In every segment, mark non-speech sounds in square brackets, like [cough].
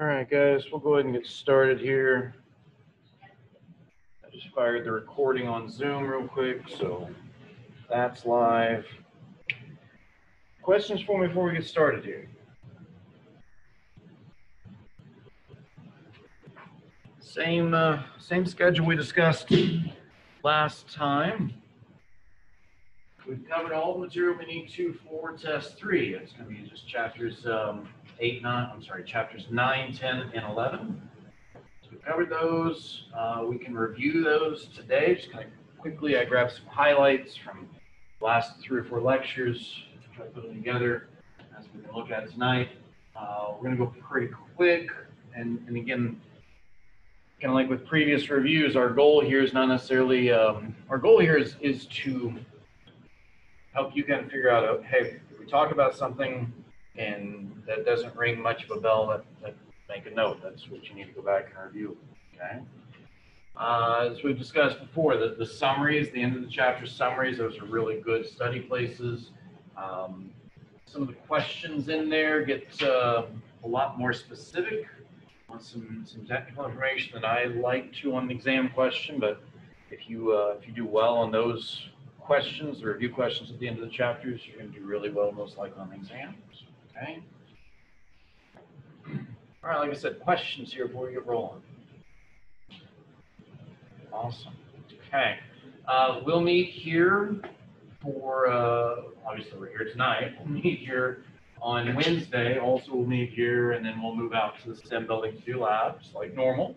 All right, guys, we'll go ahead and get started here. I just fired the recording on Zoom real quick, so that's live. Questions for me before we get started here? Same, uh, same schedule we discussed last time. We've covered all the material we need to for test three. It's gonna be just chapters, um, eight, nine, I'm sorry, chapters nine, 10, and 11. So we covered those. Uh, we can review those today. Just kind of quickly, I grabbed some highlights from the last three or four lectures, to put them together as we can look at tonight. Uh, we're gonna go pretty quick, and, and again, kind of like with previous reviews, our goal here is not necessarily, um, our goal here is, is to help you kind of figure out, uh, hey, we talk about something and that doesn't ring much of a bell, that, that make a note. That's what you need to go back and review. Okay. Uh, as we've discussed before, the, the summaries, the end of the chapter summaries, those are really good study places. Um, some of the questions in there get uh, a lot more specific on some, some technical information than I like to on the exam question, but if you, uh, if you do well on those questions, the review questions at the end of the chapters, you're going to do really well most likely on the exams. Okay. All right, like I said, questions here before we get rolling. Awesome. Okay. Uh, we'll meet here for, uh, obviously we're here tonight. We'll meet here on Wednesday. Also, we'll meet here and then we'll move out to the STEM building to do labs like normal.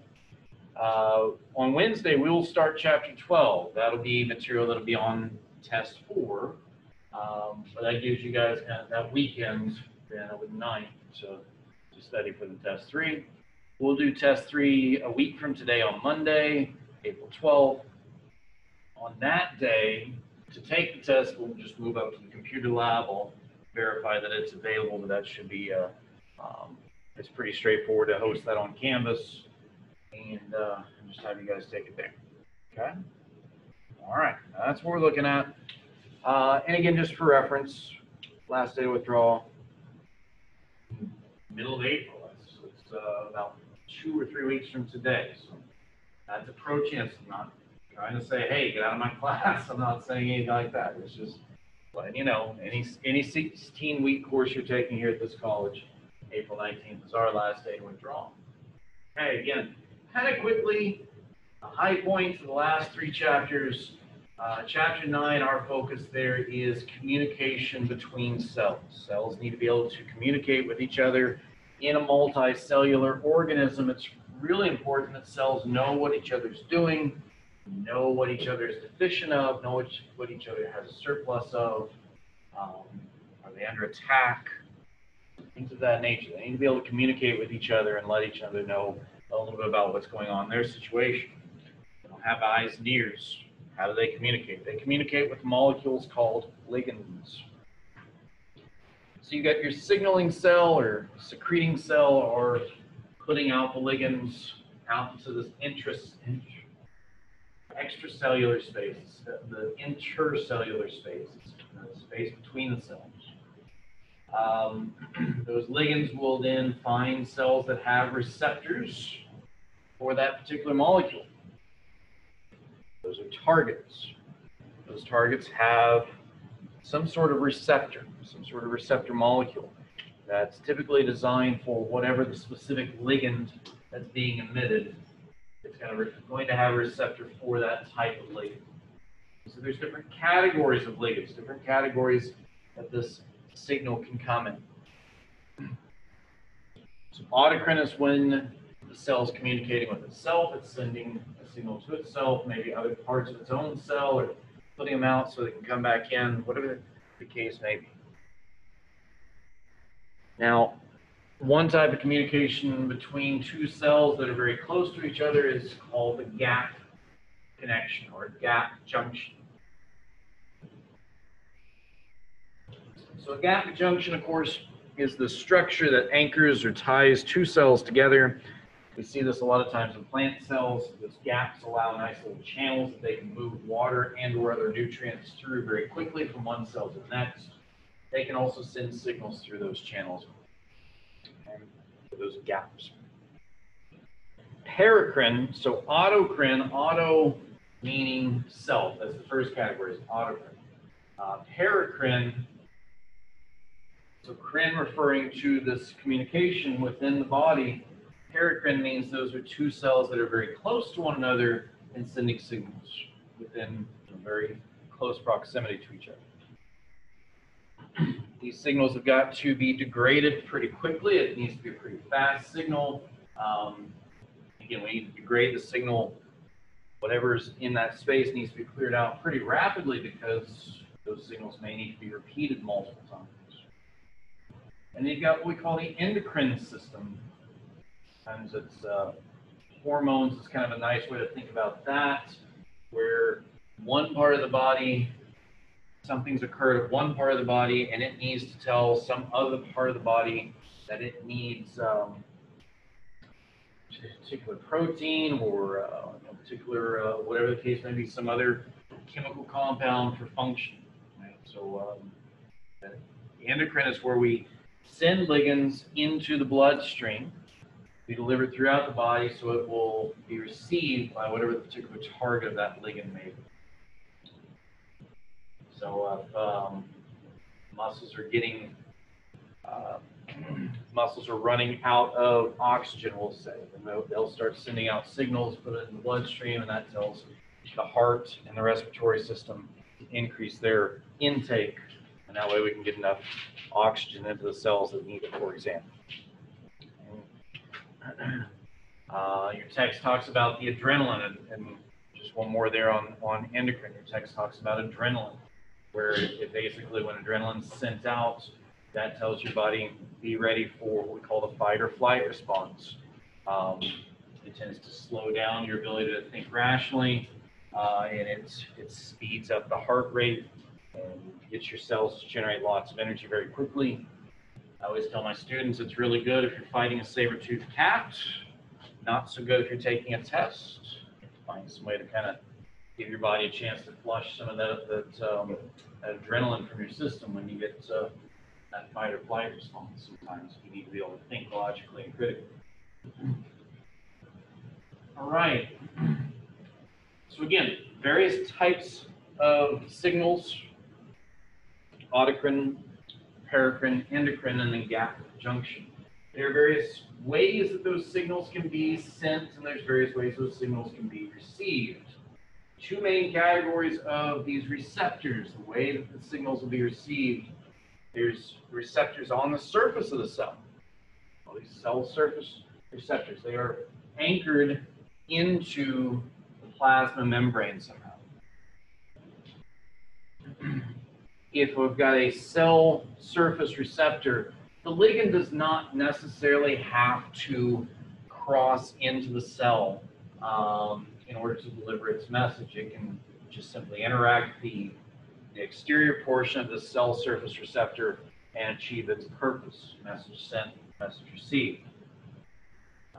Uh, on Wednesday, we will start chapter 12. That'll be material that'll be on test four. Um, but that gives you guys kind of that weekend, then with nine to, study for the test three. We'll do test three a week from today on Monday, April 12th. On that day, to take the test, we'll just move up to the computer lab. I'll verify that it's available, but that should be, uh, um, it's pretty straightforward to host that on Canvas and uh, just have you guys take it there. Okay? All right, that's what we're looking at. Uh, and again, just for reference, last day withdrawal, middle of April. It's, it's uh, about two or three weeks from today. So that's approaching us. I'm not trying to say, hey, get out of my [laughs] class. I'm not saying anything like that. It's just letting you know, any, any 16 week course you're taking here at this college, April 19th is our last day to withdraw. Okay, again, kind of quickly, a high point for the last three chapters. Uh, chapter 9, our focus there is communication between cells. Cells need to be able to communicate with each other in a multicellular organism. It's really important that cells know what each other's doing, know what each other is deficient of, know what, each other has a surplus of, um, are they under attack, things of that nature. They need to be able to communicate with each other and let each other know a little bit about what's going on in their situation. They don't have eyes and ears. How do they communicate? They communicate with molecules called ligands. So you got your signaling cell or secreting cell or putting out the ligands out into this interest, extracellular space, the intercellular space, the space between the cells. Um, [clears throat] those ligands will then find cells that have receptors for that particular molecule. Those are targets. Those targets have some sort of receptor, some sort of receptor molecule that's typically designed for whatever the specific ligand that's being emitted. It's going to have a receptor for that type of ligand. So there's different categories of ligands, different categories that this signal can come in. So autocrine is when the cell is communicating with itself. It's sending a signal to itself, maybe other parts of its own cell, or putting them out so they can come back in, whatever the case may be. Now, one type of communication between two cells that are very close to each other is called a gap connection or gap junction. So a gap junction, of course, is the structure that anchors or ties two cells together. We see this a lot of times in plant cells. Those gaps allow nice little channels that they can move water and or other nutrients through very quickly from one cell to the next. They can also send signals through those channels, those gaps. paracrine, so autocrine, auto meaning self. That's the first category, is autocrine. Uh, paracrine, so crine referring to this communication within the body. Paracrine means those are two cells that are very close to one another and sending signals within very close proximity to each other. These signals have got to be degraded pretty quickly. It needs to be a pretty fast signal. Um, again, we need to degrade the signal. Whatever's in that space needs to be cleared out pretty rapidly because those signals may need to be repeated multiple times. And you've got what we call the endocrine system. Sometimes it's uh, hormones is kind of a nice way to think about that, where one part of the body, something's occurred at one part of the body, and it needs to tell some other part of the body that it needs um, a particular protein or uh, a particular, uh, whatever the case may be, some other chemical compound for function. Right? So um, the endocrine is where we send ligands into the bloodstream be delivered throughout the body so it will be received by whatever the particular target of that ligand may be. So if um, muscles are getting, uh, [clears throat] muscles are running out of oxygen, we'll say, they'll, they'll start sending out signals, put it in the bloodstream, and that tells the heart and the respiratory system to increase their intake, and that way we can get enough oxygen into the cells that need it, for example. [clears throat] Uh, your text talks about the adrenaline, and, and, just one more there on, on endocrine. Your text talks about adrenaline, where it basically, when adrenaline's sent out, that tells your body be ready for what we call the fight or flight response. Um, it tends to slow down your ability to think rationally, uh, and it, it speeds up the heart rate and gets your cells to generate lots of energy very quickly. I always tell my students it's really good if you're fighting a saber-toothed cat, not so good if you're taking a test. Find some way to kind of give your body a chance to flush some of that, that, um, that adrenaline from your system when you get uh, that fight or flight response. Sometimes you need to be able to think logically and critically. All right. So again, various types of signals, autocrine, paracrine, endocrine, and then gap junction. There are various ways that those signals can be sent, and there's various ways those signals can be received. Two main categories of these receptors, the way that the signals will be received. There's receptors on the surface of the cell. All these cell surface receptors, they are anchored into the plasma membrane somehow. [clears throat] if we've got a cell surface receptor, the ligand does not necessarily have to cross into the cell um, in order to deliver its message. It can just simply interact the, the exterior portion of the cell surface receptor and achieve its purpose. Message sent, message received.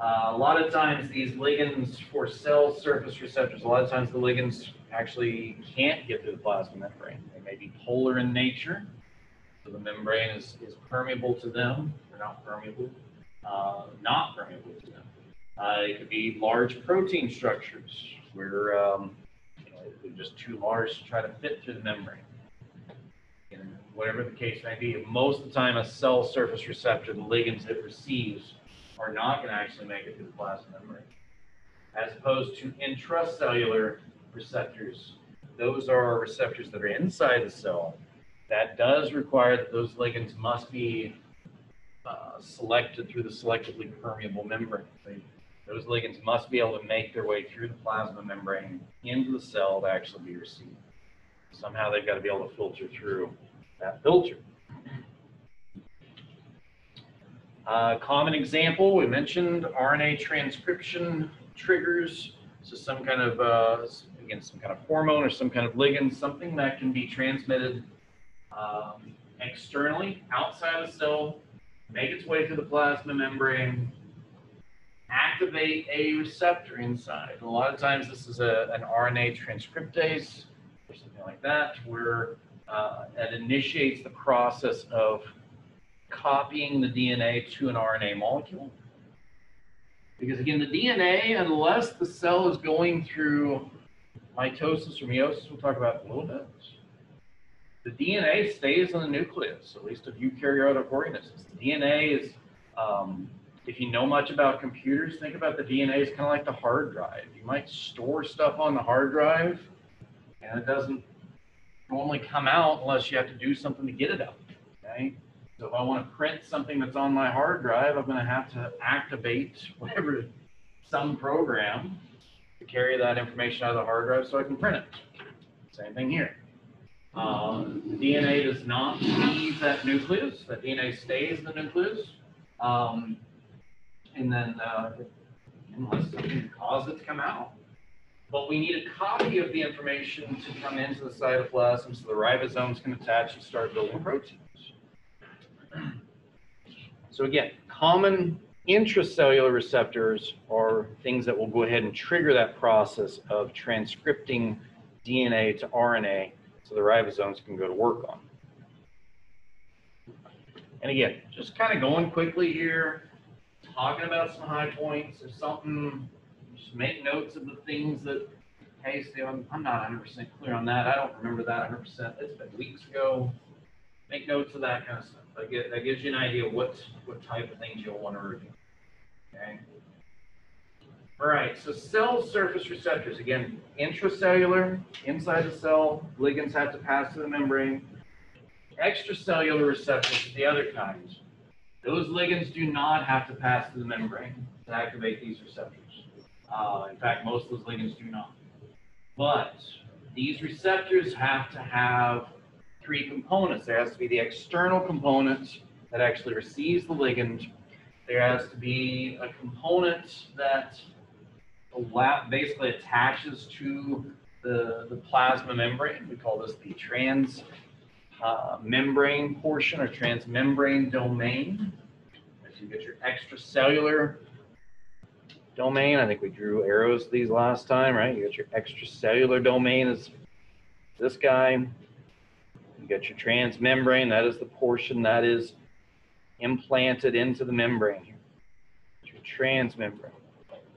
Uh, a lot of times these ligands for cell surface receptors, a lot of times the ligands actually can't get through the plasma membrane. They may be polar in nature, so the membrane is, is permeable to them. They're not permeable, uh, not permeable to. Uh, it could be large protein structures where um, you know, they're just too large to try to fit through the membrane. And whatever the case may be, most of the time a cell surface receptor, the ligands it receives, are not going to actually make it through the plasma membrane. As opposed to intracellular receptors, those are receptors that are inside the cell. That does require that those ligands must be uh, selected through the selectively permeable membrane. They, those ligands must be able to make their way through the plasma membrane into the cell to actually be received. Somehow they've got to be able to filter through that filter. Uh, common example, we mentioned RNA transcription triggers. So some kind of, uh, again, some kind of hormone or some kind of ligand, something that can be transmitted um, externally, outside of the cell, make its way through the plasma membrane, activate a receptor inside. A lot of times this is a, an RNA transcriptase or something like that, where uh, it initiates the process of copying the DNA to an RNA molecule. Because again, the DNA, unless the cell is going through mitosis or meiosis, we'll talk about in a little bit, the DNA stays in the nucleus, at least of eukaryotic organisms. The DNA is, um, if you know much about computers, think about the DNA is kind of like the hard drive. You might store stuff on the hard drive, and it doesn't normally come out unless you have to do something to get it out. Okay? So if I want to print something that's on my hard drive, I'm going to have to activate [laughs] whatever some program to carry that information out of the hard drive so I can print it. Same thing here. Um, the DNA does not leave that nucleus. That DNA stays in the nucleus. Um, and then, uh, unless something causes it to come out. But we need a copy of the information to come into the cytoplasm so the ribosomes can attach and start building proteins. [clears throat] So again, common intracellular receptors are things that will go ahead and trigger that process of transcripting DNA to RNA so the ribosomes can go to work on. And again, just kind of going quickly here, talking about some high points. or something, just make notes of the things that, hey, Steve, I'm, I'm not 100% clear on that. I don't remember that 100%. It's been weeks ago. Make notes of that kind of stuff. That, get, that gives you an idea what, what type of things you'll want to review. Okay. All right, so cell surface receptors, again, intracellular, inside the cell, ligands have to pass through the membrane. Extracellular receptors, the other kinds, those ligands do not have to pass through the membrane to activate these receptors. Uh, in fact, most of those ligands do not. But these receptors have to have three components. There has to be the external component that actually receives the ligand. There has to be a component that basically attaches to the, the plasma membrane. We call this the trans uh, membrane portion or transmembrane domain. As you get your extracellular domain, I think we drew arrows these last time, right? You got your extracellular domain is this guy. You got your transmembrane, that is the portion that is implanted into the membrane. Your transmembrane.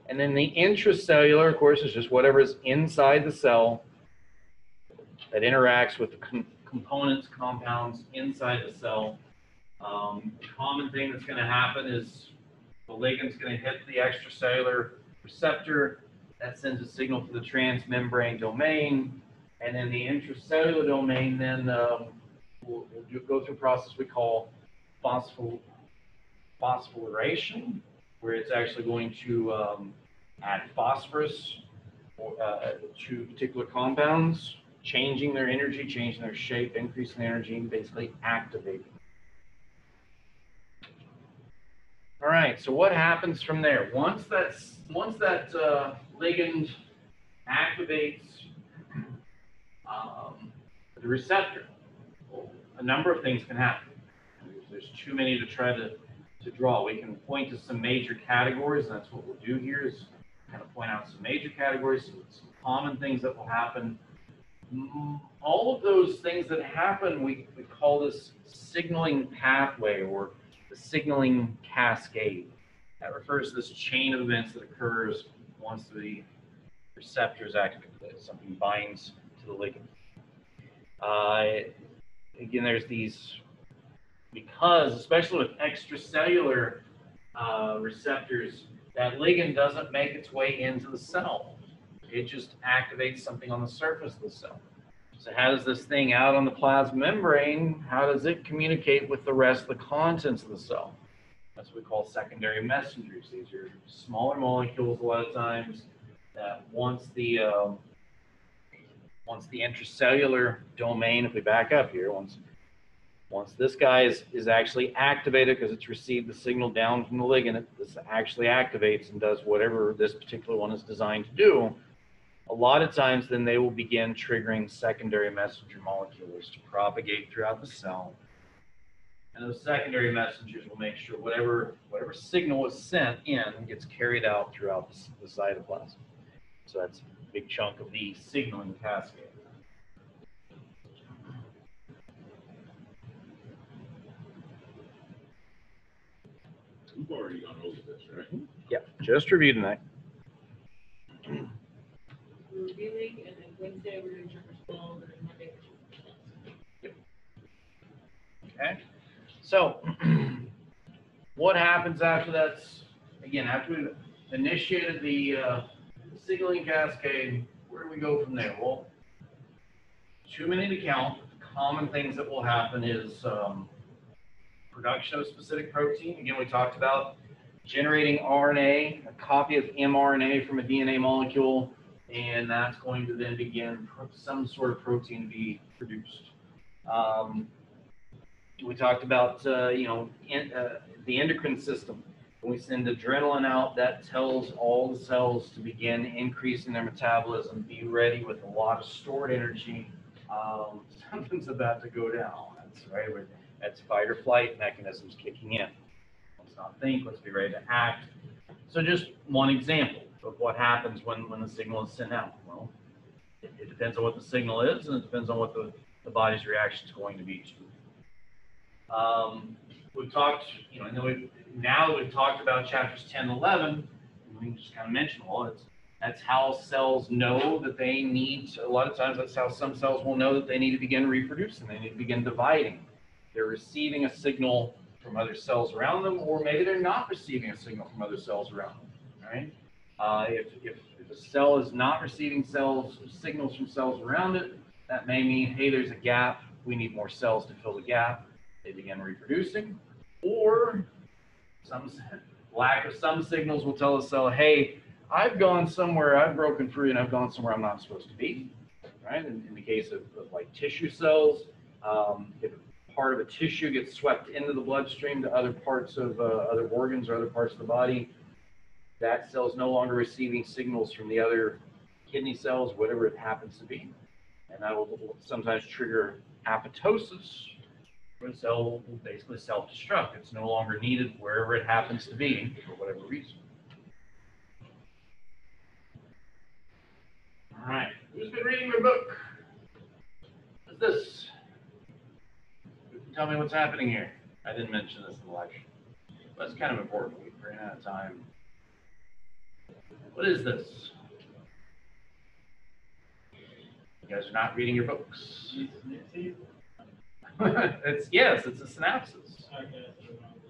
And then the intracellular, of course, is just whatever is inside the cell that interacts with the components, compounds inside the cell. Um, the common thing that's going to happen is the ligand's going to hit the extracellular receptor. That sends a signal to the transmembrane domain. And then the intracellular domain then um, will, will go through a process we call phosphor phosphorylation where it's actually going to um, add phosphorus or, uh, to particular compounds, changing their energy, changing their shape, increasing the energy, and basically activating. All right, so what happens from there? Once that, once that uh, ligand activates um, the receptor, a number of things can happen. There's too many to try to to draw. We can point to some major categories, and that's what we'll do here is kind of point out some major categories, some, some common things that will happen. Mm, all of those things that happen, we, we call this signaling pathway or the signaling cascade. That refers to this chain of events that occurs once the receptor is activated, something binds to the ligand. Uh, again, there's these because, especially with extracellular uh, receptors, that ligand doesn't make its way into the cell. It just activates something on the surface of the cell. So how does this thing out on the plasma membrane, how does it communicate with the rest of the contents of the cell? That's what we call secondary messengers. These are smaller molecules a lot of times that once the um, once the intracellular domain, if we back up here, once once this guy is, is actually activated because it's received the signal down from the ligand, it, this actually activates and does whatever this particular one is designed to do. A lot of times then they will begin triggering secondary messenger molecules to propagate throughout the cell. And those secondary messengers will make sure whatever, whatever signal was sent in gets carried out throughout the, the cytoplasm. So that's a big chunk of the signaling cascade. We've already gone over this, right? Yeah, just review tonight. We're reviewing, and then Wednesday we're doing Shepherd's Falls, and then Monday we're Shepherd's Falls. Okay, so what happens after that's, again, after we've initiated the uh, signaling cascade, where do we go from there? Well, too many to count, common things that will happen is um, production of specific protein. Again, we talked about generating RNA, a copy of mRNA from a DNA molecule, and that's going to then begin some sort of protein to be produced. Um, we talked about, uh, you know, in, uh, the endocrine system. When we send adrenaline out, that tells all the cells to begin increasing their metabolism, be ready with a lot of stored energy. Um, [laughs] something's about to go down. That's right. That's fight or flight mechanisms kicking in. Let's not think. Let's be ready to act. So just one example of what happens when, when the signal is sent out. Well, it, it depends on what the signal is, and it depends on what the, the body's reaction is going to be. Um, we've talked, you know, I know we've, now we've talked about chapters 10 and 11, we just kind of mention, all it's, that's how cells know that they need, to- a lot of times that's how some cells will know that they need to begin reproducing, they need to begin dividing. They're receiving a signal from other cells around them, or maybe they're not receiving a signal from other cells around them, right? Uh, if, if, if a cell is not receiving cells, signals from cells around it, that may mean, hey, there's a gap, we need more cells to fill the gap they begin reproducing, or some lack of some signals will tell the cell, hey, I've gone somewhere, I've broken free, and I've gone somewhere I'm not supposed to be. Right? In, in the case of, of like tissue cells, um, if part of a tissue gets swept into the bloodstream to other parts of uh, other organs or other parts of the body, that cell is no longer receiving signals from the other kidney cells, whatever it happens to be. And that will sometimes trigger apoptosis, the cell will basically self-destruct. It's no longer needed wherever it happens to be for whatever reason. All right, who's been reading their book? What's this? Tell me what's happening here. I didn't mention this in the lecture. That's kind of important. We're running out of time. What is this? You guys are not reading your books. [laughs] it's yes, it's a synapses.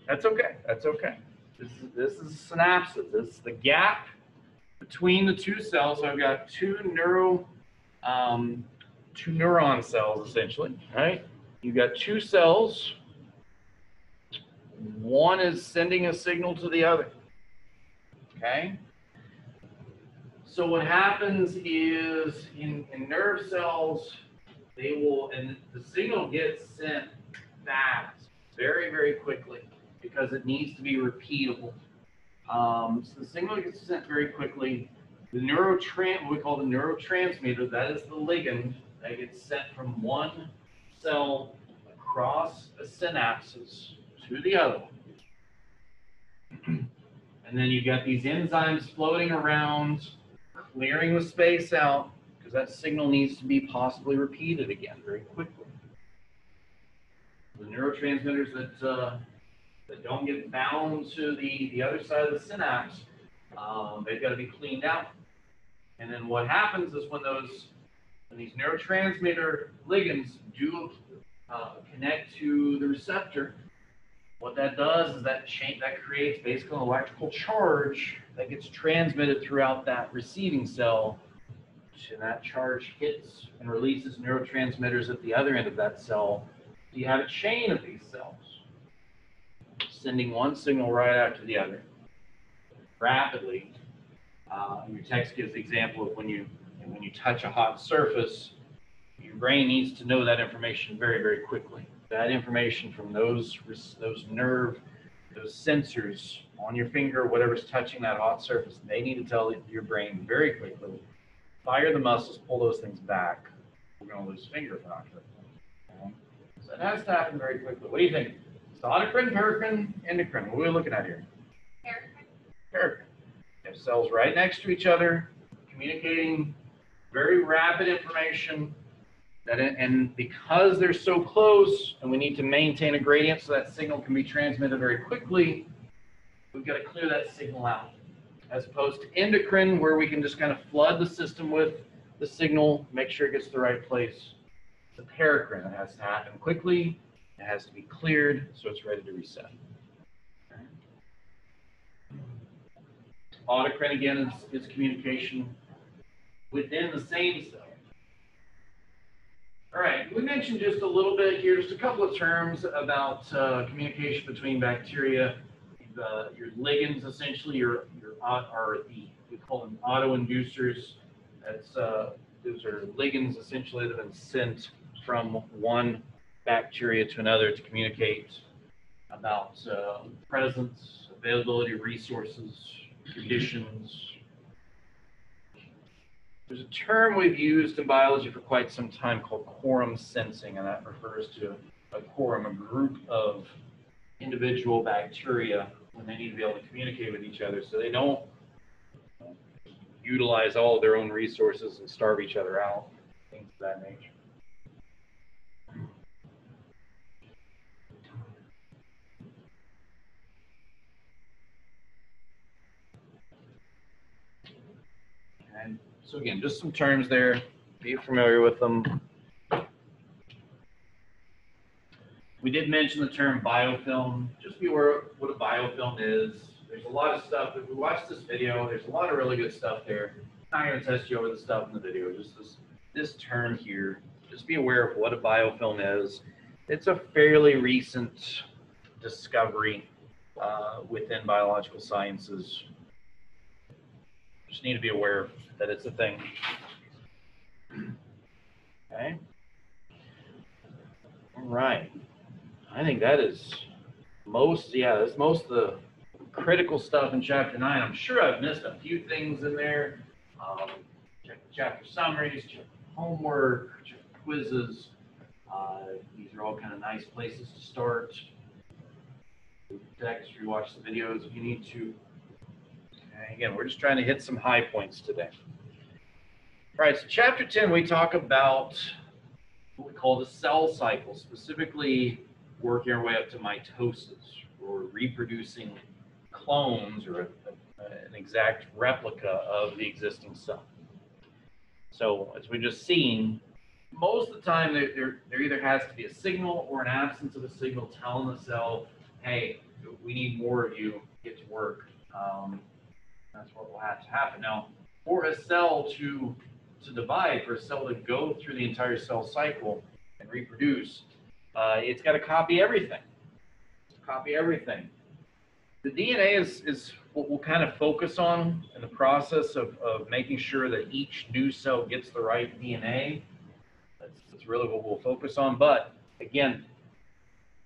That's okay. That's okay. This is this is a synapses. This is the gap between the two cells. I've got two neuro, um, two neuron cells essentially. Right? You've got two cells. One is sending a signal to the other. Okay. So what happens is in, in nerve cells, they will, and the signal gets sent fast, very, very quickly, because it needs to be repeatable. Um, so the signal gets sent very quickly. The neurotran, what we call the neurotransmitter, that is the ligand that gets sent from one cell across a synapses to the other one. And then you've got these enzymes floating around, clearing the space out, that signal needs to be possibly repeated again very quickly. The neurotransmitters that, uh, that don't get bound to the, the other side of the synapse, um, they've got to be cleaned out. And then what happens is when those, when these neurotransmitter ligands do uh, connect to the receptor, what that does is that change that creates basically an electrical charge that gets transmitted throughout that receiving cell. And that charge hits and releases neurotransmitters at the other end of that cell. You have a chain of these cells sending one signal right after the other rapidly. Uh, your text gives the example of when you when you touch a hot surface, your brain needs to know that information very very quickly that information from those those nerve those sensors on your finger whatever's touching that hot surface they need to tell your brain very quickly fire the muscles pull those things back we're going to lose finger if we're not careful so it has to happen very quickly what do you think So autocrine, paracrine, endocrine. What are we looking at here? Paracrine. You have cells right next to each other, communicating very rapid information that it, and because they're so close and we need to maintain a gradient so that signal can be transmitted very quickly, we've got to clear that signal out. As opposed to endocrine, where we can just kind of flood the system with the signal, make sure it gets to the right place. The paracrine, it has to happen quickly, it has to be cleared, so it's ready to reset. Autocrine, again, is, is communication within the same cell. All right, we mentioned just a little bit here, just a couple of terms about uh, communication between bacteria. The, your ligands, essentially, your, your are the, we call them autoinducers. That's, uh, those are ligands essentially that have been sent from one bacteria to another to communicate about uh, presence, availability resources, conditions, there's a term we've used in biology for quite some time called quorum sensing, and that refers to a quorum, a group of individual bacteria when they need to be able to communicate with each other so they don't utilize all of their own resources and starve each other out, things of that nature. And so again, just some terms there, be familiar with them. We did mention the term biofilm. Just be aware of what a biofilm is. There's a lot of stuff. If we watch this video, there's a lot of really good stuff there. I'm not going to test you over the stuff in the video. Just this this term here. Just be aware of what a biofilm is. It's a fairly recent discovery uh, within biological sciences. Just need to be aware that it's a thing. Okay. All right. I think that is most, yeah, that's most of the critical stuff in chapter nine. I'm sure I've missed a few things in there. Um, check the chapter summaries, check homework, check quizzes. Uh, these are all kind of nice places to start. Text, rewatch the videos if you need to. Again, we're just trying to hit some high points today. All right, so chapter 10, we talk about what we call the cell cycle, specifically working our way up to mitosis, or reproducing clones or a, a, an exact replica of the existing cell. So, as we've just seen, most of the time there, there, there either has to be a signal or an absence of a signal telling the cell, hey, we need more of you, get to work. Um, that's what will have to happen. Now, for a cell to to divide, for a cell to go through the entire cell cycle and reproduce, uh, it's got to copy everything. Copy everything. The DNA is, is what we'll kind of focus on in the process of, of making sure that each new cell gets the right DNA. That's, that's really what we'll focus on. But again,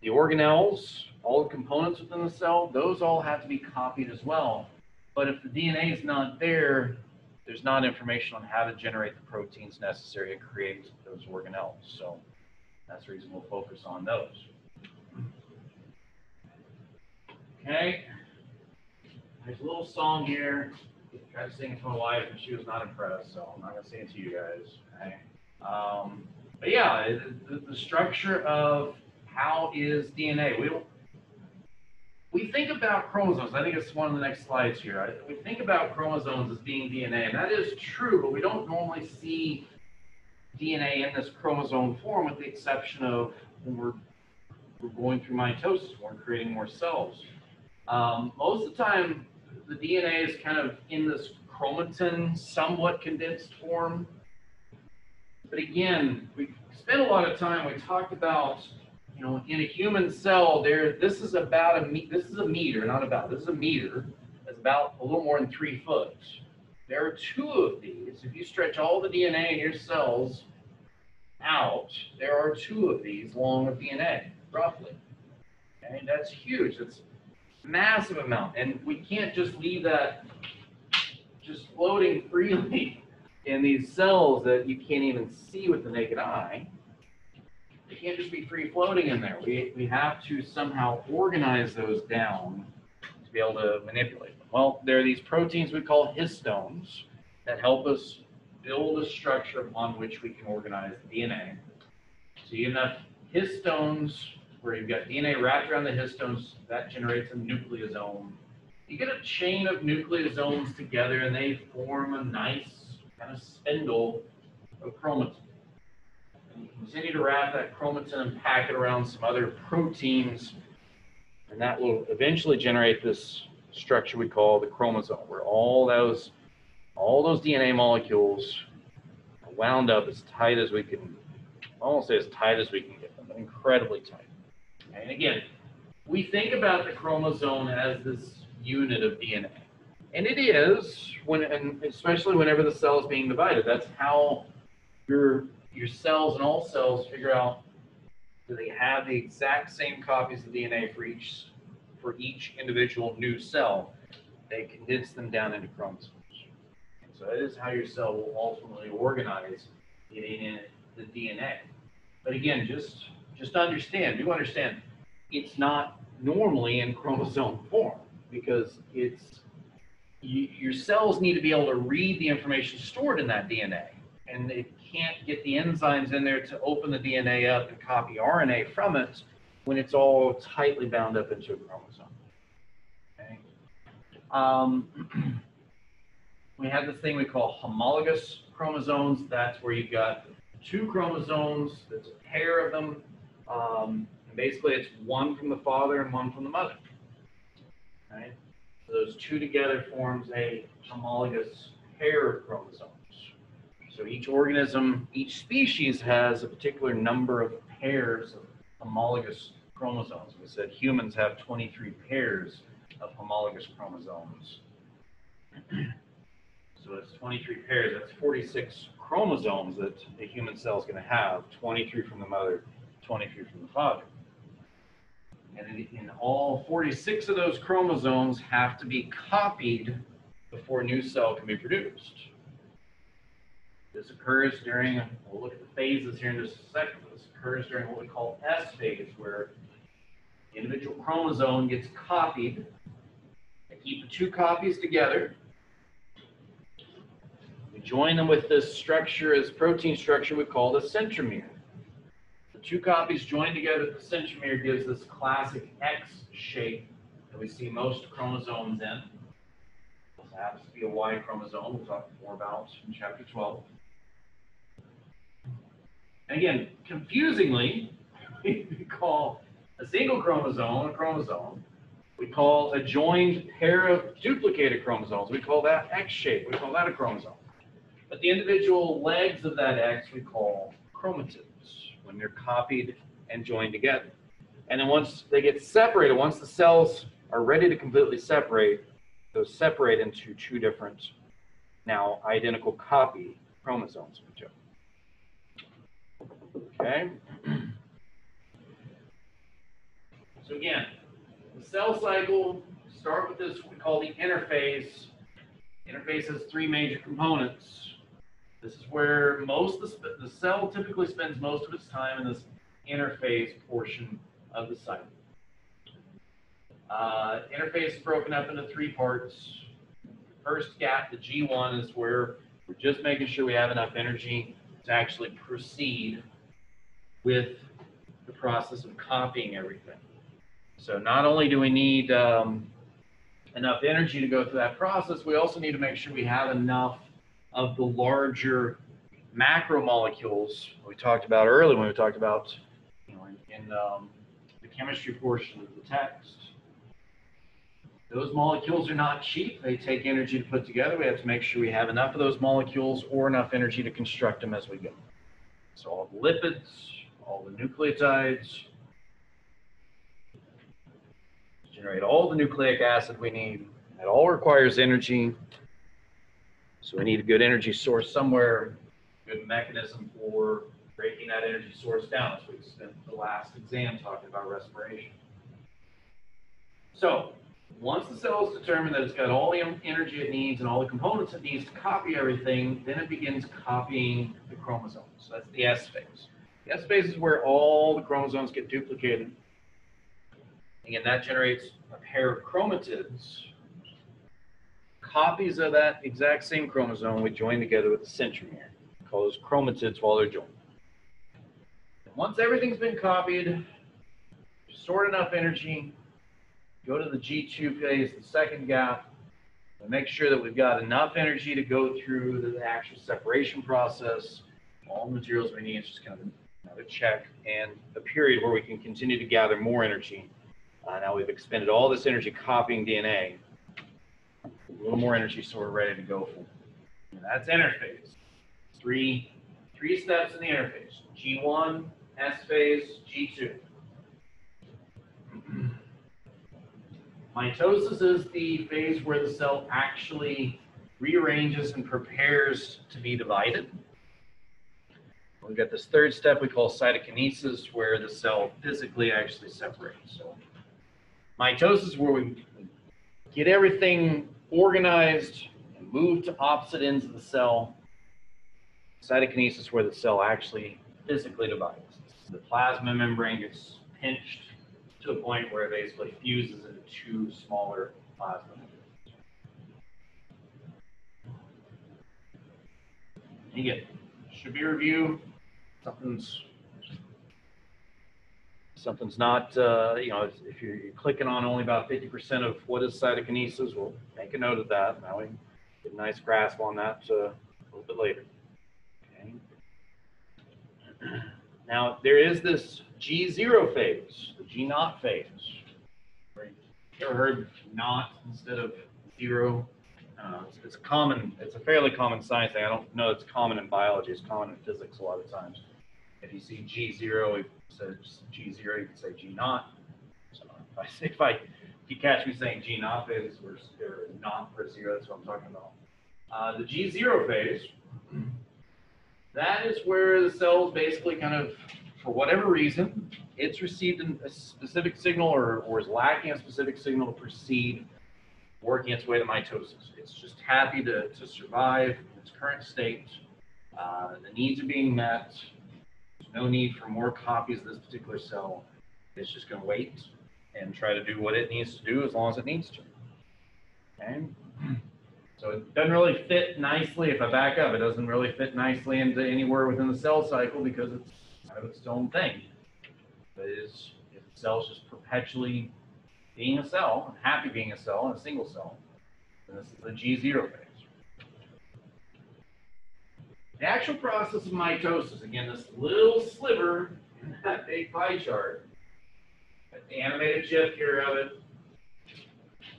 the organelles, all the components within the cell, those all have to be copied as well. But if the DNA is not there, there's not information on how to generate the proteins necessary to create those organelles. So that's the reason we'll focus on those. Okay. There's a little song here. I tried to sing it to my wife and she was not impressed, so I'm not gonna sing it to you guys. Okay. Um, but yeah, the, the structure of how is DNA. We we think about chromosomes. I think it's one of the next slides here. We think about chromosomes as being DNA, and that is true, but we don't normally see DNA in this chromosome form, with the exception of when we're, we're going through mitosis, we're creating more cells. Um, most of the time, the DNA is kind of in this chromatin, somewhat condensed form. But again, we spent a lot of time, we talked about you know, in a human cell, there, this is about a this is a meter, not about, this is a meter. It's about a little more than three foot. There are two of these. If you stretch all the DNA in your cells out, there are two of these long of DNA, roughly. Okay, that's huge. It's massive amount, and we can't just leave that just floating freely [laughs] in these cells that you can't even see with the naked eye. They can't just be free floating in there. We, we have to somehow organize those down to be able to manipulate. Well, there are these proteins we call histones that help us build a structure upon which we can organize DNA. So you have histones where you've got DNA wrapped around the histones, that generates a nucleosome. you get a chain of nucleosomes together and they form a nice kind of spindle of chromatin. And you continue to wrap that chromatin and pack it around some other proteins, and that will eventually generate this structure we call the chromosome, where all those all those DNA molecules are wound up as tight as we can, won't say as tight as we can get them, incredibly tight. And again, we think about the chromosome as this unit of DNA. And it is when, and especially whenever the cell is being divided. That's how your your cells and all cells figure out do they have the exact same copies of DNA for each for each individual new cell. They condense them down into chromosomes. So that is how your cell will ultimately organize the DNA. The DNA. But again, just just understand, do understand, it's not normally in chromosome form because it's you, your cells need to be able to read the information stored in that DNA, and it can't get the enzymes in there to open the DNA up and copy RNA from it when it's all tightly bound up into a chromosome. Um, [clears throat] we have this thing we call homologous chromosomes. That's where you've got two chromosomes. There's a pair of them. Um, and basically, it's one from the father and one from the mother. Right? So those two together forms a homologous pair of chromosomes. So each organism, each species has a particular number of pairs of homologous chromosomes. We said humans have 23 pairs of homologous chromosomes. [clears throat] so it's 23 pairs. That's 46 chromosomes that a human cell is going to have 23 from the mother, 23 from the father. And in, in all 46 of those chromosomes have to be copied before a new cell can be produced. This occurs during, we'll look at the phases here in just a second, this occurs during what we call S phase, where the individual chromosome gets copied. Keep the two copies together. We join them with this structure, as protein structure we call the centromere. The two copies joined together at the centromere gives this classic X shape that we see most chromosomes in. This happens to be a Y chromosome, we'll talk more about in chapter 12. And again, confusingly, [laughs] we call a single chromosome a chromosome. We call a joined pair of duplicated chromosomes, we call that X shape, we call that a chromosome. But the individual legs of that X we call chromatids when they're copied and joined together. And then once they get separated, once the cells are ready to completely separate, those separate into two different, now identical copy chromosomes. Okay? [clears throat] So again, the cell cycle, start with this, we call the interphase. Interphase has three major components. This is where most of the, the cell typically spends most of its time in this interphase portion of the cycle. Uh, interphase is broken up into three parts. First gap, the G1, is where we're just making sure we have enough energy to actually proceed with the process of copying everything. So not only do we need um, enough energy to go through that process, we also need to make sure we have enough of the larger macromolecules we talked about earlier when we talked about you know, in, in um, the chemistry portion of the text. Those molecules are not cheap. They take energy to put together. We have to make sure we have enough of those molecules or enough energy to construct them as we go. So all the lipids, all the nucleotides, generate all the nucleic acid we need. It all requires energy. So we need a good energy source somewhere, good mechanism for breaking that energy source down. So we spent the last exam talking about respiration. So once the cell is determined that it's got all the energy it needs and all the components it needs to copy everything, then it begins copying the chromosomes. So that's the S phase. The S phase is where all the chromosomes get duplicated. Again, that generates a pair of chromatids, copies of that exact same chromosome we join together with the centromere. Call those chromatids while they're joined. Once everything's been copied, stored enough energy, go to the G2 phase, the second gap, and make sure that we've got enough energy to go through the actual separation process. All the materials we need, it's just kind of another check, and a period where we can continue to gather more energy. Uh, now we've expended all this energy copying DNA. A little more energy, so we're ready to go. And that's interphase. Three, three steps in the interphase. G1, S phase, G2. Mitosis is the phase where the cell actually rearranges and prepares to be divided. We've got this third step we call cytokinesis, where the cell physically actually separates. So, mitosis is where we get everything organized and move to opposite ends of the cell. Cytokinesis, where the cell actually physically divides. The plasma membrane gets pinched to a point where it basically fuses into two smaller plasma membranes. You get should be review. Something's something's not, uh, you know, if- if you're clicking on only about 50% of what is cytokinesis, we'll make a note of that. Now we get a nice grasp on that uh, a little bit later. Okay. [clears throat] Now, there is this G0 phase, the G naught phase. Right? You ever heard naught instead of zero? Uh, it's, it's common, it's a fairly common science thing. I don't know it's common in biology, it's common in physics a lot of times. If you see G0, you say G0, you can say G naught. So if I, [laughs] if I, if you catch me saying G naught phase or, or not for zero, that's what I'm talking about. Uh, the G0 phase, that is where the cells basically kind of, for whatever reason, it's received a specific signal or, or is lacking a specific signal to proceed working its way to mitosis. It's just happy to, to survive in its current state. Uh, the needs are being met. No need for more copies of this particular cell. It's just going to wait and try to do what it needs to do as long as it needs to. Okay? So it doesn't really fit nicely, if I back up, it doesn't really fit nicely into anywhere within the cell cycle because it's kind of its own thing. But it is, if the cell's just perpetually being a cell, happy being a cell, and a single cell, then this is the G0 phase. The actual process of mitosis, again, this little sliver in that big pie chart, the animated GIF here of it.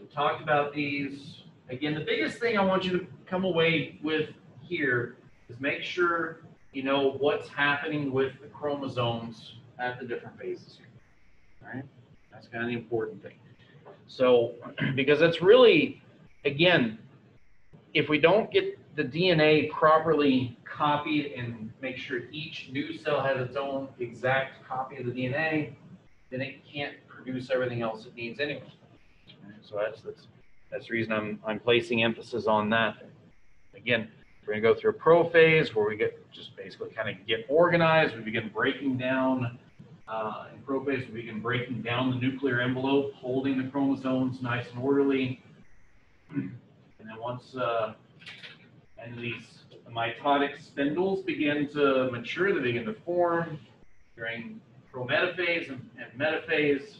We talked about these. Again, the biggest thing I want you to come away with here is make sure you know what's happening with the chromosomes at the different phases here. All right? That's kind of the important thing. So, [clears throat] because that's really, again, if we don't get the DNA properly copied and make sure each new cell has its own exact copy of the DNA, then it can't produce everything else it needs anyway. So that's, that's, that's the reason I'm, I'm placing emphasis on that. Again, we're gonna go through a prophase where we get, just basically kind of get organized, we begin breaking down, uh, in prophase, we begin breaking down the nuclear envelope, holding the chromosomes nice and orderly. [clears throat] And then once, uh, and these mitotic spindles begin to mature, they begin to form during prometaphase and, and metaphase.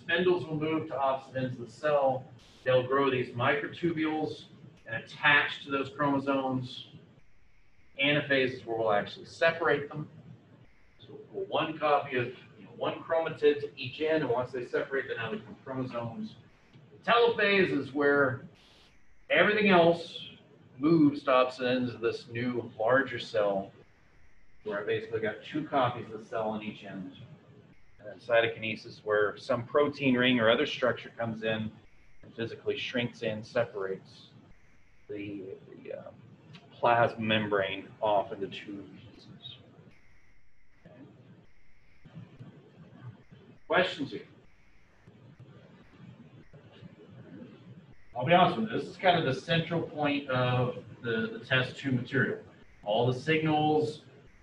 Spindles will move to opposite ends of the cell. They'll grow these microtubules and attach to those chromosomes. Anaphase is where we'll actually separate them. So we'll one copy of, you know, one chromatid to each end, and once they separate, then now they become chromosomes. The telophase is where everything else moves stops and ends this new larger cell, where I basically got two copies of the cell on each end. And then cytokinesis, where some protein ring or other structure comes in and physically shrinks in, separates the, the um, plasma membrane off into two pieces. Okay. Questions here? I'll be honest with you, this is kind of the central point of the, the test two material. All the signals,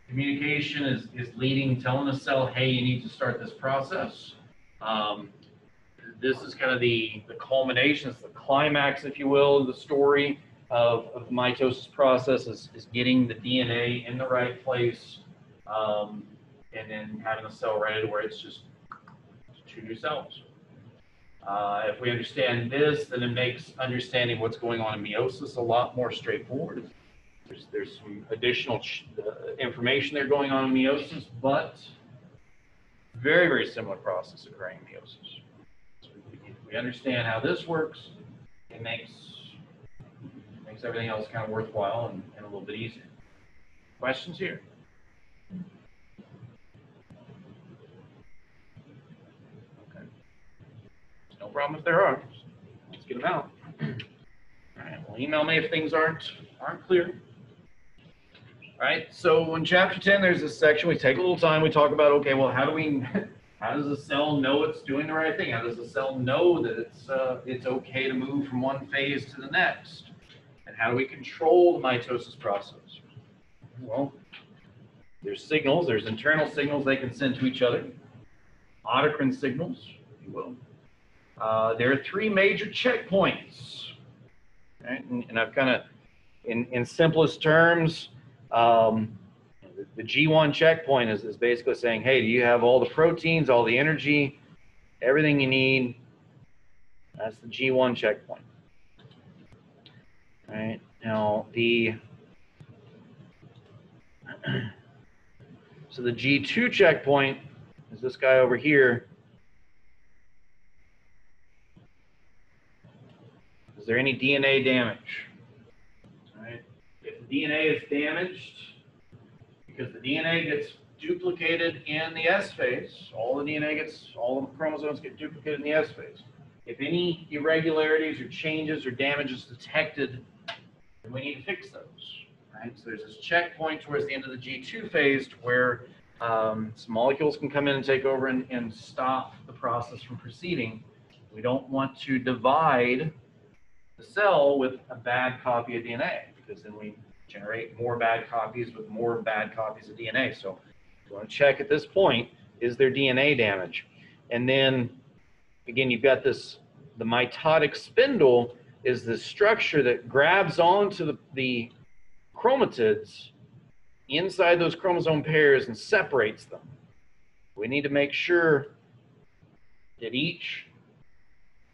communication is, is leading, telling the cell, hey, you need to start this process. Um, this is kind of the, the culmination, it's the climax, if you will, of the story of, of the mitosis process is, is getting the DNA in the right place, um, and then having the cell ready to where it's just two new cells. Uh, if we understand this, then it makes understanding what's going on in meiosis a lot more straightforward. There's, there's some additional ch- uh, information there going on in meiosis, but very, very similar process occurring in meiosis. So if we understand how this works, it makes, makes everything else kind of worthwhile and, and a little bit easier. Questions here? No problem if there are. Let's get them out. All right, well, email me if things aren't, aren't clear. All right, so in chapter 10, there's this section, we take a little time, we talk about, okay, well, how do we, [laughs] how does the cell know it's doing the right thing? How does the cell know that it's, uh, it's okay to move from one phase to the next? And how do we control the mitosis process? Well, there's signals, there's internal signals they can send to each other, autocrine signals, if you will. Uh, there are three major checkpoints. Right? And, and I've kind of, in, in simplest terms, um, the, the G1 checkpoint is, is basically saying, hey, do you have all the proteins, all the energy, everything you need? That's the G1 checkpoint. All right. Now, the [clears throat] so the G2 checkpoint is this guy over here. Is there any DNA damage? If the DNA is damaged, because the DNA gets duplicated in the S phase, all the DNA gets, all the chromosomes get duplicated in the S phase. If any irregularities or changes or damage is detected, then we need to fix those. Right? So there's this checkpoint towards the end of the G2 phase where um, some molecules can come in and take over and, and stop the process from proceeding. We don't want to divide the cell with a bad copy of DNA because then we generate more bad copies with more bad copies of DNA. So we want to check at this point, is there DNA damage? And then again, you've got this, the mitotic spindle is the structure that grabs onto the, the chromatids inside those chromosome pairs and separates them. We need to make sure that each,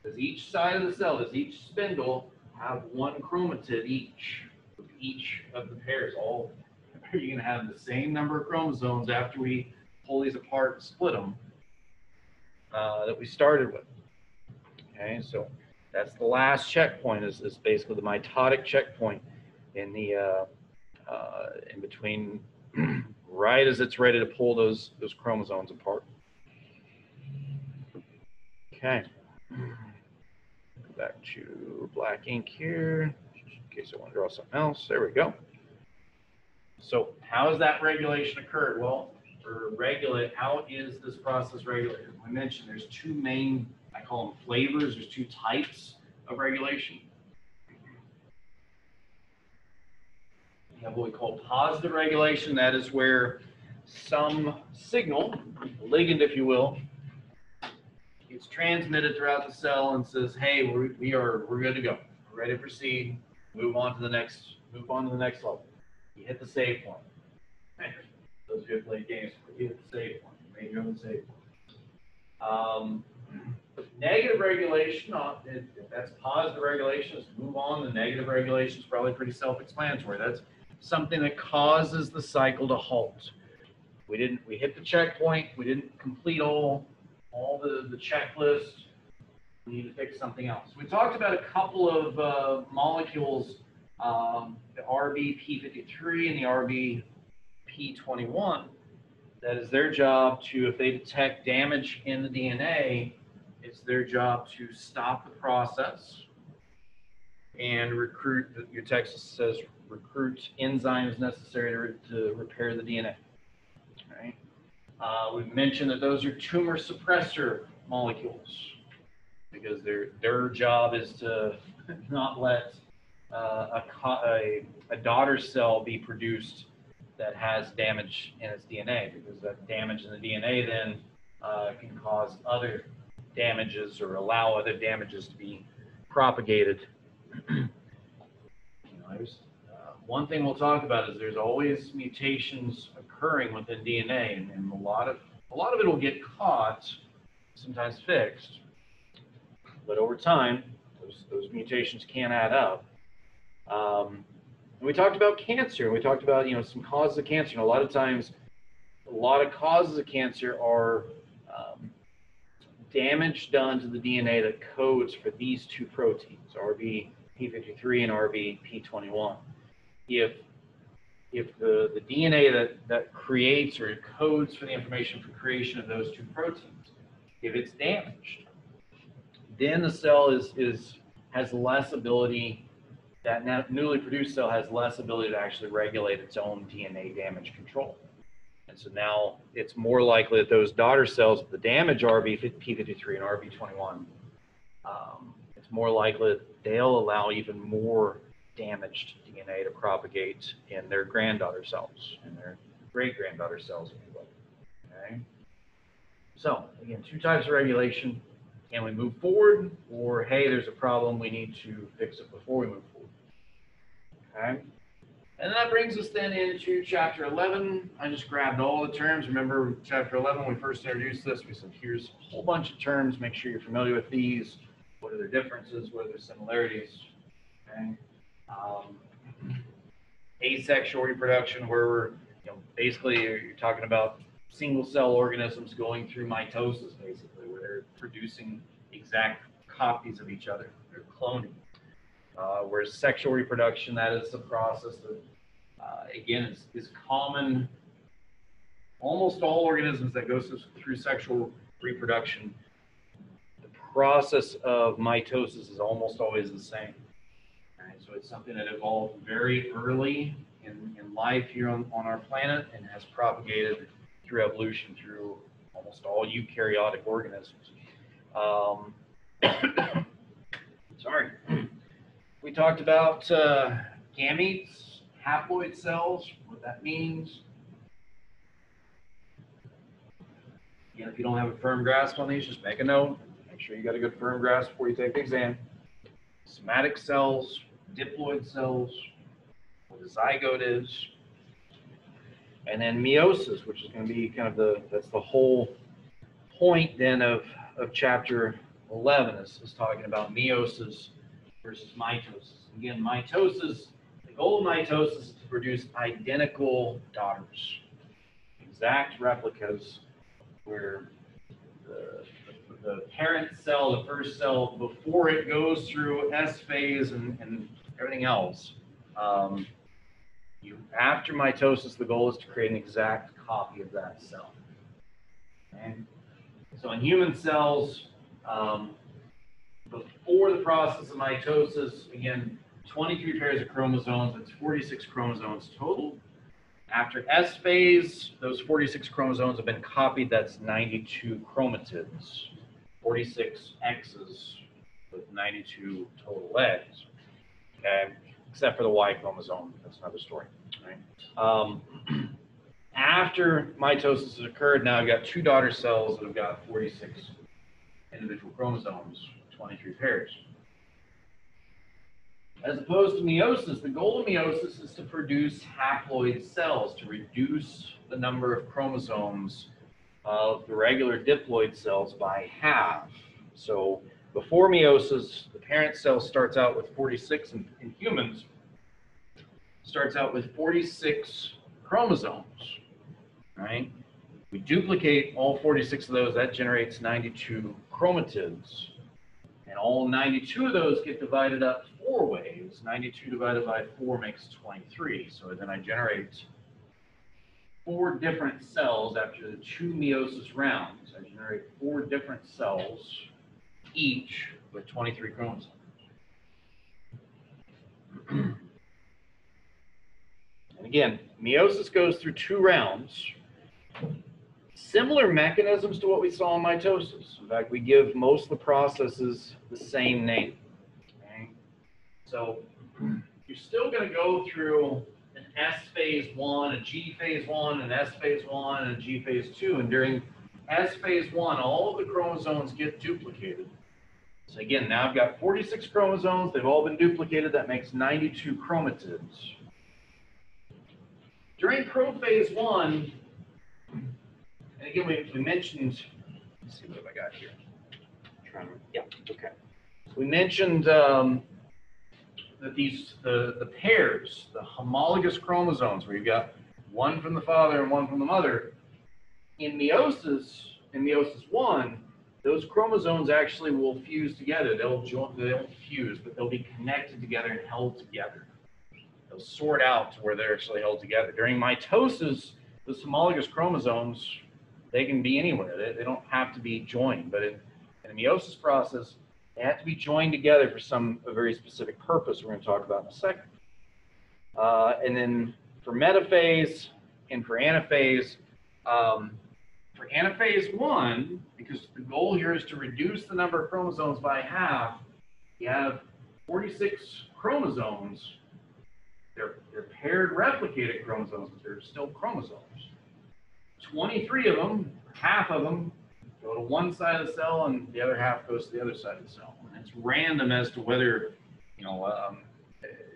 does each side of the cell, does each spindle have one chromatid each? Of each of the pairs, all, [laughs] are you gonna have the same number of chromosomes after we pull these apart and split them uh, that we started with? Okay, so that's the last checkpoint is, is basically the mitotic checkpoint in the, uh, uh, in between, [clears throat] right as it's ready to pull those, those chromosomes apart. Okay. Back to black ink here, in case I want to draw something else. There we go. So how has that regulation occurred? Well, for regulate, how is this process regulated? I mentioned there's two main, I call them flavors, there's two types of regulation. We have what we call positive regulation. That is where some signal, ligand, if you will, gets transmitted throughout the cell and says, "Hey, we're, we are we're good to go. We're ready to proceed. Move on to the next move on to the next level." You hit the save point. Those of you who played games, you hit the save point. You made your own save point. Um, Negative regulation, if that's positive regulation, let's move on. The negative regulation is probably pretty self-explanatory. That's something that causes the cycle to halt. We didn't, we hit the checkpoint, we didn't complete all, all the, the checklist. We need to fix something else. We talked about a couple of uh, molecules, um, the RBP53 and the RBP21. That is their job to, if they detect damage in the DNA, it's their job to stop the process and recruit, your text says recruit enzymes necessary to, to repair the DNA. Uh, we mentioned that those are tumor suppressor molecules because their, their job is to [laughs] not let uh, a, a, daughter cell be produced that has damage in its DNA because that damage in the DNA then uh, can cause other damages or allow other damages to be propagated. [clears throat] you know, there's, uh, one thing we'll talk about is there's always mutations occurring within DNA, and, and a lot of a lot of it will get caught, sometimes fixed. but over time, those, those mutations can add up. Um, and we talked about cancer, and we talked about, you know, some causes of cancer, and a lot of times, a lot of causes of cancer are um, damage done to the DNA that codes for these two proteins, RBP53 and RBP21. If if the, the DNA that, that creates or codes for the information for creation of those two proteins, if it's damaged, then the cell is, is has less ability, that newly produced cell has less ability to actually regulate its own DNA damage control. And so now it's more likely that those daughter cells, the damage RBP53 and RB21, um, it's more likely that they'll allow even more damaged DNA to propagate in their granddaughter cells, in their great granddaughter cells, if you will. Okay. So again, two types of regulation. Can we move forward, or hey, there's a problem, we need to fix it before we move forward? Okay. And that brings us then into chapter 11. I just grabbed all the terms. Remember, chapter 11, when we first introduced this, we said here's a whole bunch of terms. Make sure you're familiar with these. What are their differences? What are their similarities? Okay. Um, asexual reproduction, where we're, you know, basically you're talking about single cell organisms going through mitosis, basically, where they're producing exact copies of each other. They're cloning. Uh, whereas sexual reproduction, that is the process that, uh, again, is, is common. Almost all organisms that go through sexual reproduction, the process of mitosis is almost always the same. Something that evolved very early in, in life here on, on our planet and has propagated through evolution through almost all eukaryotic organisms. Um, [coughs] sorry. We talked about uh, gametes, haploid cells, what that means. Again, if you don't have a firm grasp on these, just make a note. Make sure you got a good firm grasp before you take the exam. Somatic cells, diploid cells, what a zygote is. And then meiosis, which is going to be kind of the, that's the whole point then of, of chapter 11 is, is talking about meiosis versus mitosis. Again, mitosis, the goal of mitosis is to produce identical daughters, exact replicas where the, the, parent cell, the first cell, before it goes through S phase and, and everything else, um, you, after mitosis, the goal is to create an exact copy of that cell. Okay? So in human cells, um, before the process of mitosis, again, 23 pairs of chromosomes, that's 46 chromosomes total. After S phase, those 46 chromosomes have been copied, that's 92 chromatids, 46 X's with 92 total eggs. Okay, except for the Y chromosome, that's another story. Right? Um, [clears throat] after mitosis has occurred, now I've got two daughter cells that have got 46 individual chromosomes, 23 pairs. As opposed to meiosis, the goal of meiosis is to produce haploid cells, to reduce the number of chromosomes of the regular diploid cells by half. So before meiosis, the parent cell starts out with 46 in, in humans, starts out with 46 chromosomes, right? We duplicate all 46 of those, that generates 92 chromatids. And all 92 of those get divided up four ways. 92 divided by 4 makes 23. So then I generate four different cells after the two meiosis rounds. I generate four different cells, each with 23 chromosomes. and again, meiosis goes through two rounds. Similar mechanisms to what we saw in mitosis. In fact, we give most of the processes the same name. Okay? So you're still going to go through an S phase one, a G phase one, an S phase one, and a G phase two. And during S phase one, all of the chromosomes get duplicated. So again, now I've got 46 chromosomes. They've all been duplicated. That makes 92 chromatids. During prophase one, and again, we, we mentioned, let's see what have I got here. Yeah, okay. we mentioned um, that these the the pairs, the homologous chromosomes, where you've got one from the father and one from the mother, in meiosis, in meiosis one, those chromosomes actually will fuse together. They'll join, they won't fuse, but they'll be connected together and held together. They'll sort out to where they're actually held together. During mitosis, those homologous chromosomes, they can be anywhere. They, they don't have to be joined, but in, in a meiosis process, they have to be joined together for some a very specific purpose we're going to talk about in a second. Uh, and then for metaphase and for anaphase, um, for anaphase one, because the goal here is to reduce the number of chromosomes by half, you have 46 chromosomes. They're, they're paired replicated chromosomes, but they're still chromosomes. 23 of them, half of them, go to one side of the cell and the other half goes to the other side of the cell. And it's random as to whether, you know, um,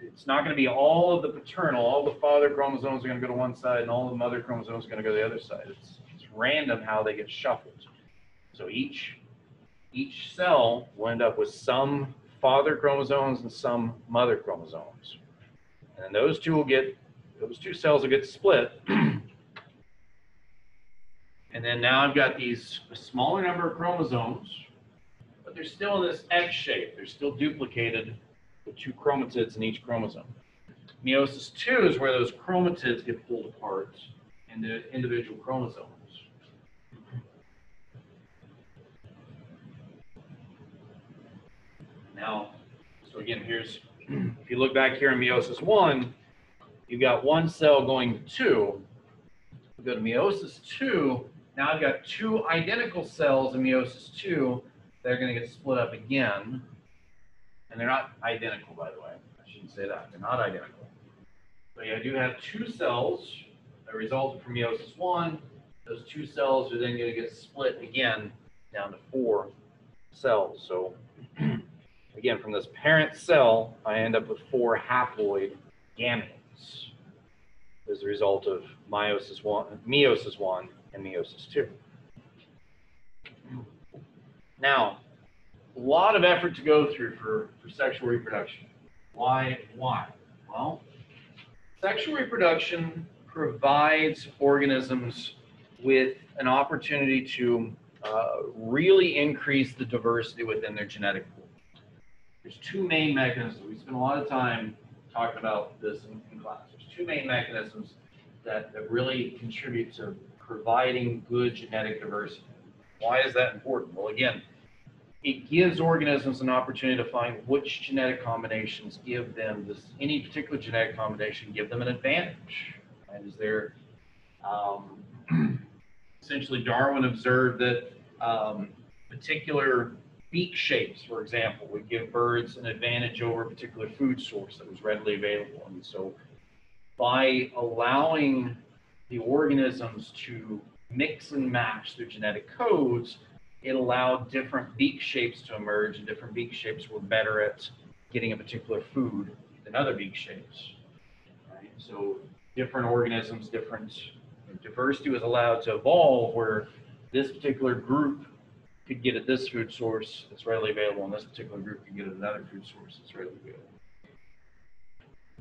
it's not going to be all of the paternal, all the father chromosomes are going to go to one side and all the mother chromosomes are going to go to the other side. It's, it's random how they get shuffled. So each, each cell will end up with some father chromosomes and some mother chromosomes. And those two will get, those two cells will get split [clears throat] And then now I've got these smaller number of chromosomes, but they're still in this X shape. They're still duplicated with two chromatids in each chromosome. Meiosis two is where those chromatids get pulled apart into individual chromosomes. Now, so again, here's, if you look back here in meiosis one, you've got one cell going to two. Go to meiosis two, now I've got two identical cells in meiosis two that are going to get split up again. And they're not identical, by the way. I shouldn't say that. They're not identical. But yeah, I do have two cells that resulted from meiosis one. Those two cells are then going to get split again down to four cells. So [clears throat] again, from this parent cell, I end up with four haploid gametes as a result of meiosis one, meiosis one and meiosis two. Now, a lot of effort to go through for, for sexual reproduction. Why? Why? Well, sexual reproduction provides organisms with an opportunity to uh, really increase the diversity within their genetic pool. There's two main mechanisms. We spend a lot of time talking about this in, in class. There's two main mechanisms that, that really contribute to providing good genetic diversity. Why is that important? Well, again, it gives organisms an opportunity to find which genetic combinations give them this, any particular genetic combination give them an advantage. And is there, um, [clears throat] essentially Darwin observed that um, particular beak shapes, for example, would give birds an advantage over a particular food source that was readily available. And so by allowing the organisms to mix and match their genetic codes, it allowed different beak shapes to emerge, and different beak shapes were better at getting a particular food than other beak shapes. Right? So different organisms, different diversity was allowed to evolve where this particular group could get at this food source that's readily available, and this particular group could get at another food source that's readily available.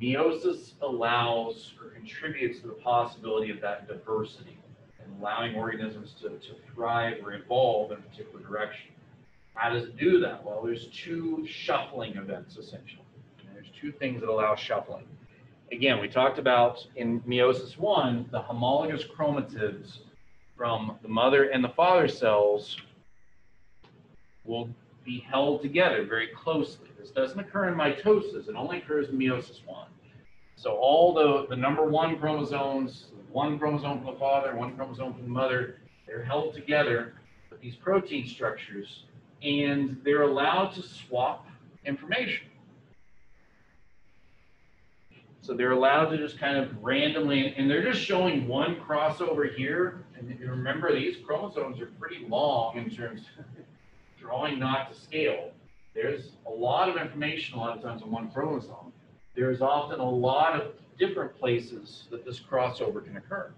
Meiosis allows or contributes to the possibility of that diversity and allowing organisms to, to thrive or evolve in a particular direction. How does it do that? Well, there's two shuffling events essentially. And there's two things that allow shuffling. Again, we talked about in meiosis one, the homologous chromatids from the mother and the father cells will be held together very closely. This doesn't occur in mitosis, it only occurs in meiosis one. So all the, the number one chromosomes, one chromosome from the father, one chromosome from the mother, they're held together with these protein structures, and they're allowed to swap information. So they're allowed to just kind of randomly, and they're just showing one crossover here. And remember, these chromosomes are pretty long in terms drawing not to scale. There's a lot of information a lot of times on one chromosome there's often a lot of different places that this crossover can occur.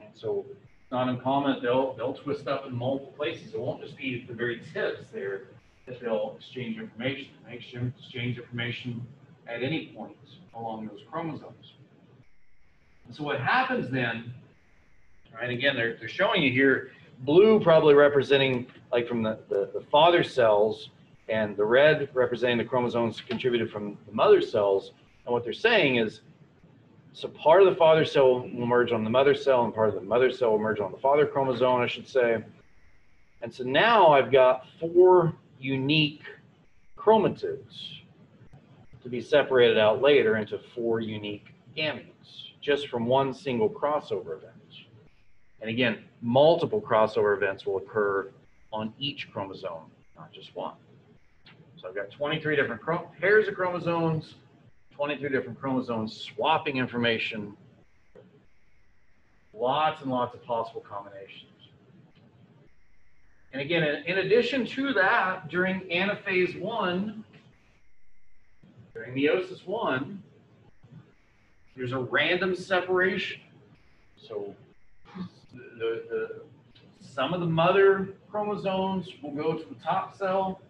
And so it's not uncommon they'll, they'll twist up in multiple places. It won't just be at the very tips there. that they'll exchange information. They exchange information at any point along those chromosomes. And so what happens then, right, again, they're, they're showing you here, blue probably representing like from the, the, the father cells and the red representing the chromosomes contributed from the mother cells. And what they're saying is, so part of the father cell will merge on the mother cell and part of the mother cell will merge on the father chromosome, I should say. And so now I've got four unique chromatids to be separated out later into four unique gametes, just from one single crossover event. And again, multiple crossover events will occur on each chromosome, not just one. So I've got 23 different pairs of chromosomes, 23 different chromosomes swapping information, lots and lots of possible combinations. And again, in, addition to that, during anaphase one, during meiosis one, there's a random separation. So the, the, some of the mother chromosomes will go to the top cell,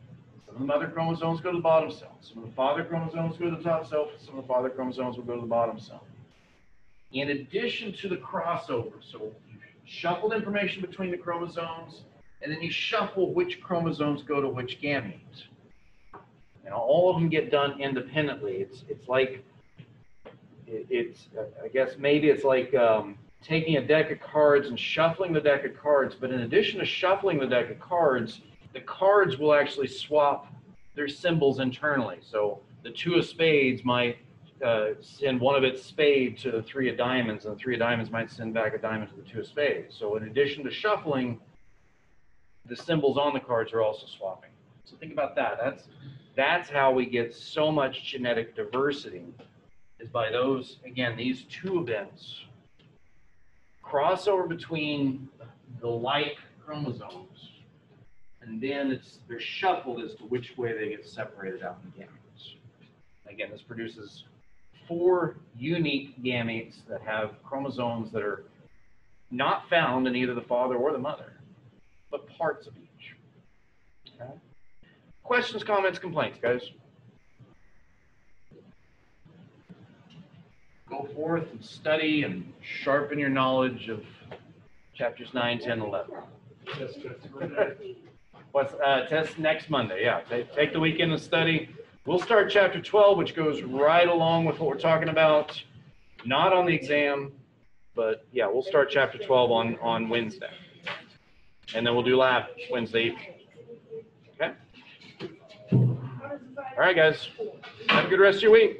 some of the mother chromosomes go to the bottom cell. Some of the father chromosomes go to the top cell, some of the father chromosomes will go to the bottom cell. In addition to the crossover, so you shuffled information between the chromosomes, and then you shuffle which chromosomes go to which gametes. And all of them get done independently. It's it's like it, it's I guess maybe it's like um, taking a deck of cards and shuffling the deck of cards. But in addition to shuffling the deck of cards, the cards will actually swap their symbols internally. So the two of spades might uh, send one of its spade to the three of diamonds, and the three of diamonds might send back a diamond to the two of spades. So in addition to shuffling, the symbols on the cards are also swapping. So think about that. That's that's how we get so much genetic diversity is by those again these two events crossover between the like chromosomes and then it's they're shuffled as to which way they get separated out in gametes. Again, this produces four unique gametes that have chromosomes that are not found in either the father or the mother, but parts of each. Okay? Questions, comments, complaints, guys? Go forth and study and sharpen your knowledge of chapters 9, 10, 11. What's uh, test next Monday? Yeah, take, take the weekend and study. We'll start chapter 12, which goes right along with what we're talking about. Not on the exam, but yeah, we'll start chapter 12 on on Wednesday, and then we'll do lab Wednesday evening. Okay. All right, guys. Have a good rest of your week.